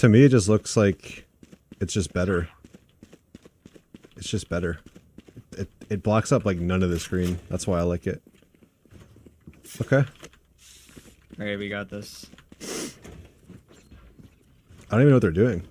To me, it just looks like it's just better. It's just better. It it blocks up like none of the screen. That's why I like it. Okay. Okay, we got this. I don't even know what they're doing.